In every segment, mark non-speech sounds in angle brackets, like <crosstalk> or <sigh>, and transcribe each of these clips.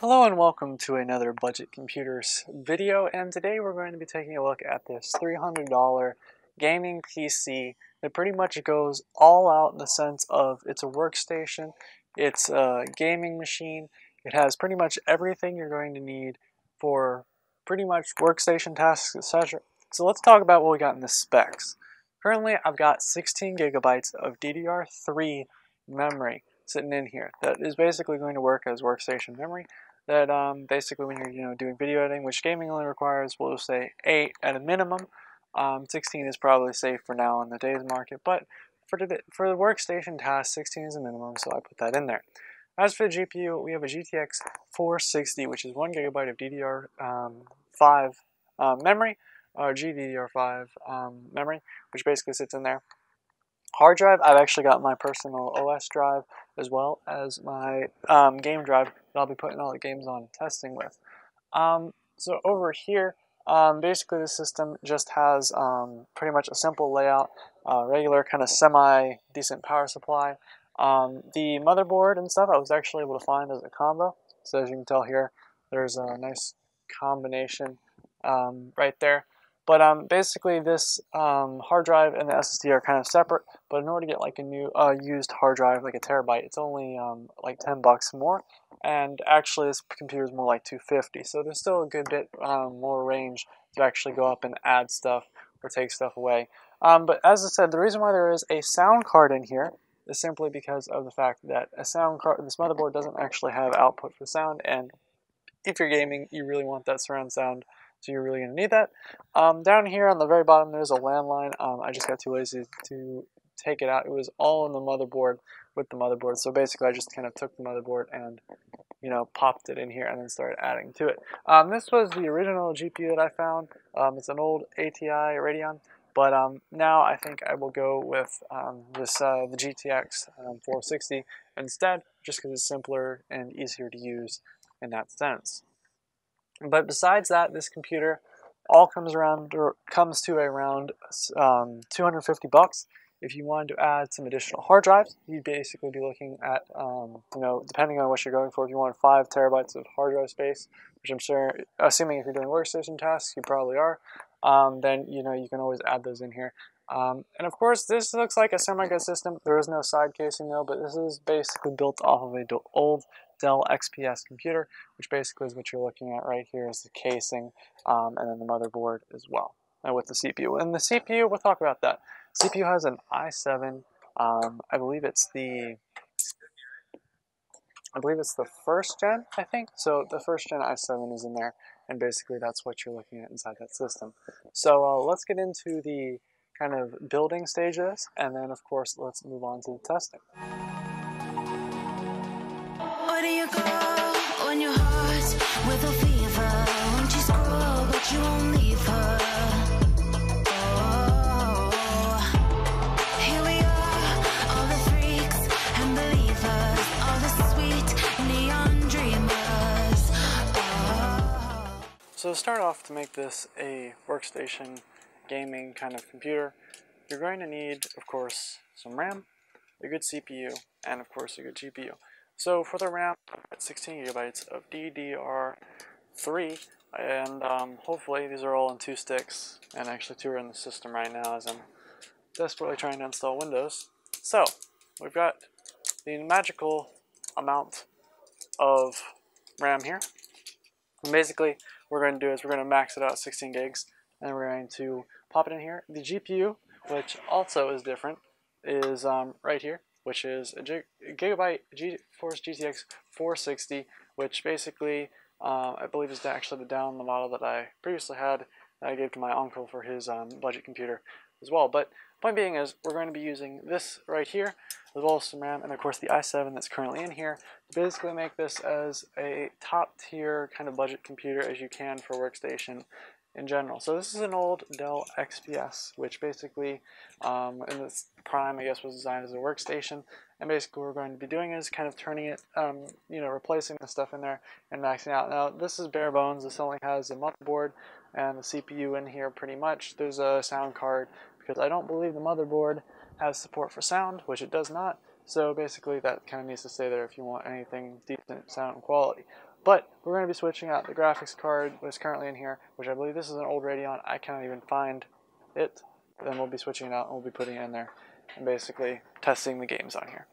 Hello and welcome to another Budget Computers video and today we're going to be taking a look at this $300 gaming PC that pretty much goes all out in the sense of it's a workstation, it's a gaming machine, it has pretty much everything you're going to need for pretty much workstation tasks, etc. So let's talk about what we got in the specs. Currently I've got 16 gigabytes of DDR3 memory sitting in here that is basically going to work as workstation memory that um, basically when you're you know doing video editing, which gaming only requires, we'll say eight at a minimum. Um, 16 is probably safe for now in the day's market, but for the for the workstation task, 16 is a minimum, so I put that in there. As for the GPU, we have a GTX 460, which is one gigabyte of DDR5 um, uh, memory, or GDDR5 um, memory, which basically sits in there hard drive, I've actually got my personal OS drive as well as my um, game drive that I'll be putting all the games on testing with. Um, so over here, um, basically the system just has um, pretty much a simple layout, uh, regular kind of semi-decent power supply. Um, the motherboard and stuff I was actually able to find as a combo. So as you can tell here, there's a nice combination um, right there. But um, basically, this um, hard drive and the SSD are kind of separate. But in order to get like a new uh, used hard drive, like a terabyte, it's only um, like 10 bucks more. And actually, this computer is more like 250. So there's still a good bit um, more range to actually go up and add stuff or take stuff away. Um, but as I said, the reason why there is a sound card in here is simply because of the fact that a sound card, this motherboard doesn't actually have output for sound. And if you're gaming, you really want that surround sound so you're really going to need that. Um, down here on the very bottom, there's a landline. Um, I just got too lazy to take it out. It was all in the motherboard with the motherboard. So basically, I just kind of took the motherboard and, you know, popped it in here and then started adding to it. Um, this was the original GPU that I found. Um, it's an old ATI Radeon. But um, now I think I will go with um, this uh, the GTX 460 instead, just because it's simpler and easier to use in that sense. But besides that, this computer all comes around or comes to around um, 250 bucks. If you wanted to add some additional hard drives, you'd basically be looking at, um, you know, depending on what you're going for, if you want five terabytes of hard drive space, which I'm sure, assuming if you're doing workstation tasks, you probably are, um, then, you know, you can always add those in here. Um, and of course, this looks like a semi-good system. There is no side casing though, but this is basically built off of a old Dell XPS computer, which basically is what you're looking at right here is the casing um, and then the motherboard as well, and with the CPU. And the CPU, we'll talk about that. CPU has an i7, um, I believe it's the I believe it's the first gen, I think. So the first gen i7 is in there, and basically that's what you're looking at inside that system. So uh, let's get into the kind of building stage of this, and then of course let's move on to the testing. So to start off to make this a workstation gaming kind of computer, you're going to need, of course, some RAM, a good CPU, and of course a good GPU. So for the RAM, at 16 gigabytes of DDR3, and um, hopefully these are all in two sticks, and actually two are in the system right now as I'm desperately trying to install Windows. So, we've got the magical amount of RAM here. And basically, what we're going to do is we're going to max it out 16 gigs, and we're going to pop it in here. The GPU, which also is different, is um, right here which is a Gigabyte GeForce GTX 460, which basically uh, I believe is actually the down the model that I previously had that I gave to my uncle for his um, budget computer as well. But point being is we're going to be using this right here as well as some RAM and of course the i7 that's currently in here to basically make this as a top tier kind of budget computer as you can for workstation in general. So this is an old Dell XPS, which basically, um, in its prime, I guess, was designed as a workstation. And basically what we're going to be doing is kind of turning it, um, you know, replacing the stuff in there and maxing out. Now, this is bare bones. This only has a motherboard and the CPU in here pretty much. There's a sound card because I don't believe the motherboard has support for sound, which it does not. So basically that kind of needs to stay there if you want anything decent sound quality. But we're going to be switching out the graphics card that's currently in here, which I believe this is an old Radeon. I can't even find it. Then we'll be switching it out and we'll be putting it in there and basically testing the games on here.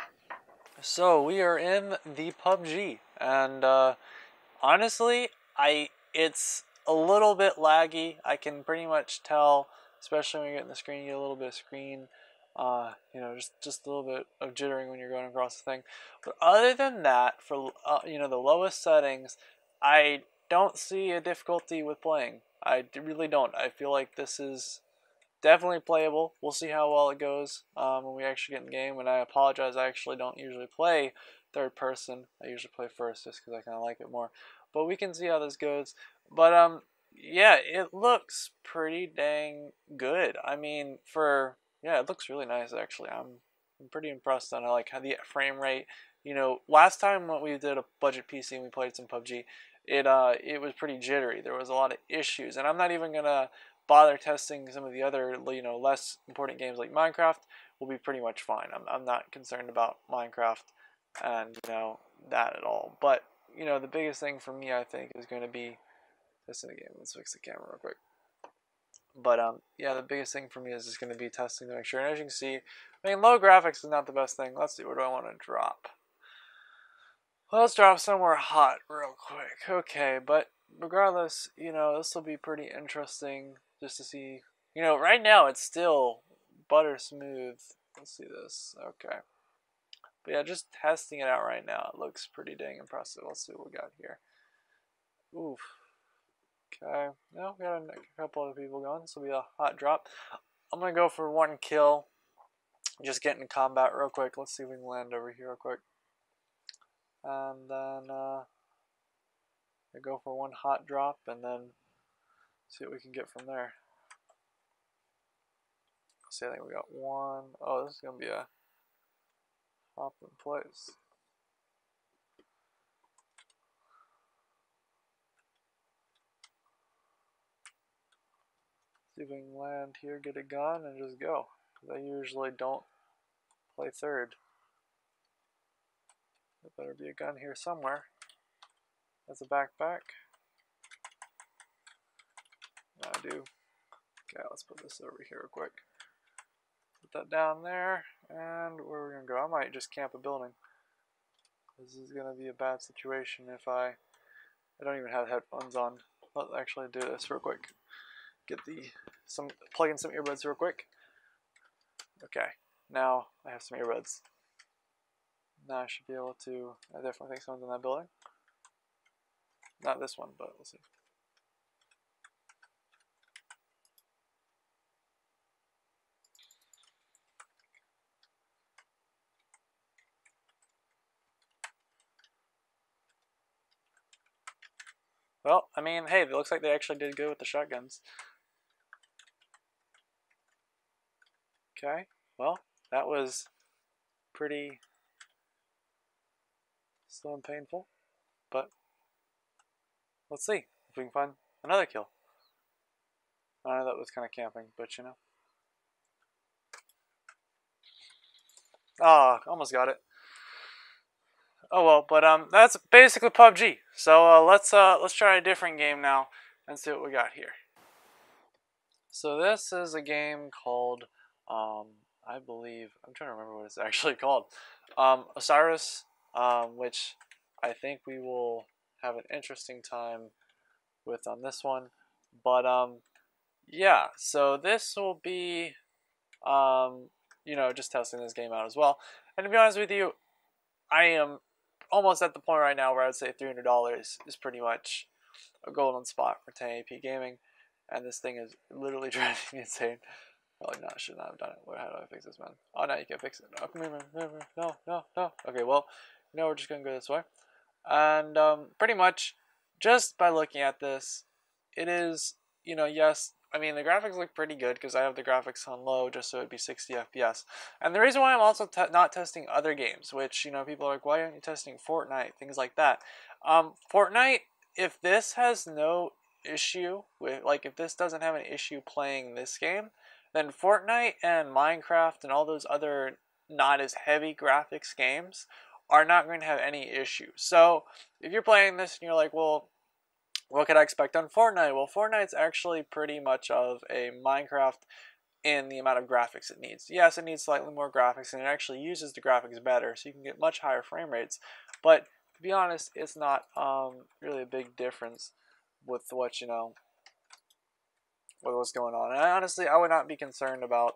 So we are in the PUBG, and uh, honestly, I it's a little bit laggy. I can pretty much tell, especially when you get in the screen, you get a little bit of screen uh, you know, just just a little bit of jittering when you're going across the thing. But other than that, for uh, you know the lowest settings, I don't see a difficulty with playing. I really don't. I feel like this is definitely playable. We'll see how well it goes um, when we actually get in the game. And I apologize, I actually don't usually play third person. I usually play first just because I kind of like it more. But we can see how this goes. But um, yeah, it looks pretty dang good. I mean, for yeah, it looks really nice actually. I'm, I'm pretty impressed on like how the frame rate. You know, last time when we did a budget PC and we played some PUBG, it uh it was pretty jittery. There was a lot of issues, and I'm not even gonna bother testing some of the other you know less important games like Minecraft. Will be pretty much fine. I'm I'm not concerned about Minecraft and you know that at all. But you know the biggest thing for me I think is going to be in the game. Let's fix the camera real quick. But um, yeah, the biggest thing for me is just going to be testing to make sure. And as you can see, I mean, low graphics is not the best thing. Let's see, where do I want to drop? Let's drop somewhere hot real quick. Okay, but regardless, you know, this will be pretty interesting just to see. You know, right now it's still butter smooth. Let's see this. Okay. But yeah, just testing it out right now. It looks pretty dang impressive. Let's see what we got here. Oof. Okay, now we got a couple other people going. This will be a hot drop. I'm gonna go for one kill. Just get in combat real quick. Let's see if we can land over here real quick. And then uh, I go for one hot drop and then see what we can get from there. see, I think we got one. Oh, this is gonna be a hop in place. See if we can land here, get a gun, and just go. Because I usually don't play third. There better be a gun here somewhere. That's a backpack. I do. Okay, let's put this over here real quick. Put that down there, and where are we gonna go? I might just camp a building. This is gonna be a bad situation if I I don't even have headphones on. Let's actually do this real quick get the some plug in some earbuds real quick. Okay, now I have some earbuds. Now I should be able to. I definitely think someone's in that building. Not this one, but we'll see. Well, I mean, hey, it looks like they actually did good with the shotguns. Okay, well, that was pretty slow and painful, but let's see if we can find another kill. I know that was kind of camping, but you know. Ah, oh, almost got it. Oh well, but um, that's basically PUBG. So uh, let's uh, let's try a different game now and see what we got here. So this is a game called um, I believe I'm trying to remember what it's <laughs> actually called. Um, Osiris, um, which I think we will have an interesting time with on this one. But um, yeah, so this will be, um, you know, just testing this game out as well. And to be honest with you, I am almost at the point right now where I would say $300 is pretty much a golden spot for 1080p gaming. And this thing is literally <laughs> driving me insane. Probably not. Should not have done it. How do I fix this, man? Oh, now you can fix it. Oh, man. No, no, no. Okay, well, know, we're just going to go this way. And um, pretty much, just by looking at this, it is, you know, yes, I mean, the graphics look pretty good because I have the graphics on low just so it'd be 60 FPS. And the reason why I'm also te not testing other games, which, you know, people are like, why aren't you testing Fortnite? Things like that. Um, Fortnite, if this has no issue with, like, if this doesn't have an issue playing this game, then Fortnite and Minecraft and all those other not as heavy graphics games are not going to have any issue. So if you're playing this and you're like, well, what could I expect on Fortnite? Well, Fortnite's actually pretty much of a Minecraft in the amount of graphics it needs. Yes, it needs slightly more graphics, and it actually uses the graphics better, so you can get much higher frame rates. But to be honest, it's not um, really a big difference with what you know with what's going on. And I, honestly, I would not be concerned about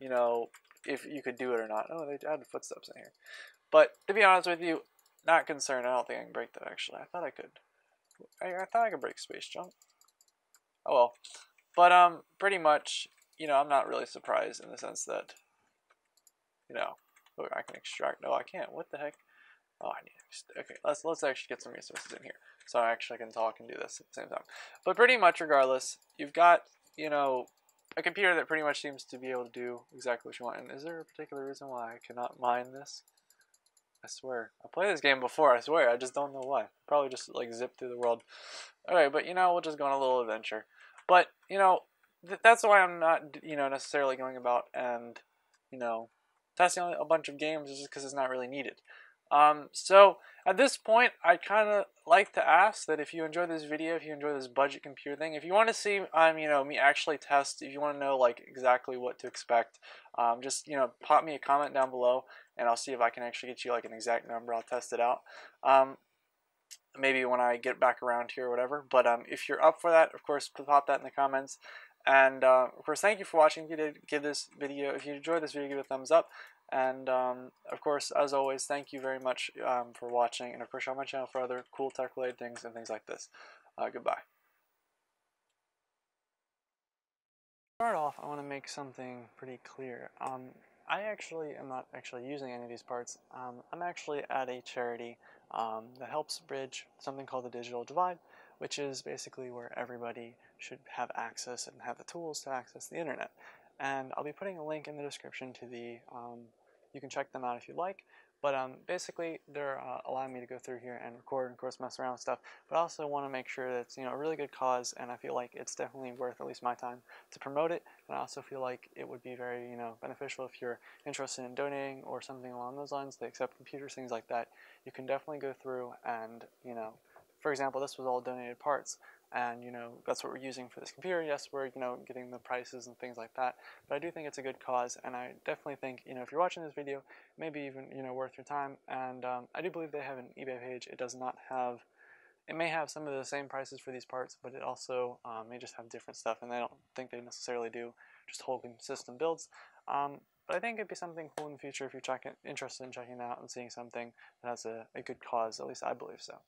you know if you could do it or not. Oh, they added footsteps in here. But to be honest with you, not concerned. I don't think I can break that actually. I thought I could. I, I thought I could break space jump. Oh well. But um, pretty much, you know, I'm not really surprised in the sense that, you know, oh, I can extract. No, I can't. What the heck? Oh, I need. Okay, let's let's actually get some resources in here, so I actually can talk and do this at the same time. But pretty much, regardless, you've got you know a computer that pretty much seems to be able to do exactly what you want. And is there a particular reason why I cannot mine this? I swear. I played this game before, I swear. I just don't know why. Probably just like zip through the world. Okay, but you know, we'll just go on a little adventure. But, you know, th that's why I'm not, you know, necessarily going about and, you know, testing a bunch of games just because it's not really needed. Um, so at this point, I kind of like to ask that if you enjoy this video, if you enjoy this budget computer thing, if you want to see, um, you know, me actually test, if you want to know like exactly what to expect, um, just you know, pop me a comment down below, and I'll see if I can actually get you like an exact number. I'll test it out. Um, maybe when I get back around here or whatever. But um, if you're up for that, of course, pop that in the comments. And uh, of course, thank you for watching. If you did give this video, if you enjoyed this video, give it a thumbs up. And um, of course, as always, thank you very much um, for watching. And of course, on my channel for other cool tech related things and things like this. Uh, goodbye. Start off, I want to make something pretty clear. Um, I actually am not actually using any of these parts. Um, I'm actually at a charity um, that helps bridge something called the digital divide, which is basically where everybody should have access and have the tools to access the internet. And I'll be putting a link in the description to the um, you can check them out if you'd like. But um, basically, they're uh, allowing me to go through here and record and, of course, mess around with stuff. But I also want to make sure that it's you know a really good cause, and I feel like it's definitely worth at least my time to promote it. And I also feel like it would be very you know beneficial if you're interested in donating or something along those lines. They accept computers, things like that. You can definitely go through and you know, for example, this was all donated parts and you know that's what we're using for this computer. Yes, we're you know getting the prices and things like that, but I do think it's a good cause, and I definitely think you know if you're watching this video, maybe even you know worth your time. And um, I do believe they have an eBay page. It does not have. It may have some of the same prices for these parts, but it also um, may just have different stuff, and I don't think they necessarily do just whole system builds. Um, but I think it'd be something cool in the future if you're checking, interested in checking out and seeing something that has a, a good cause. At least I believe so.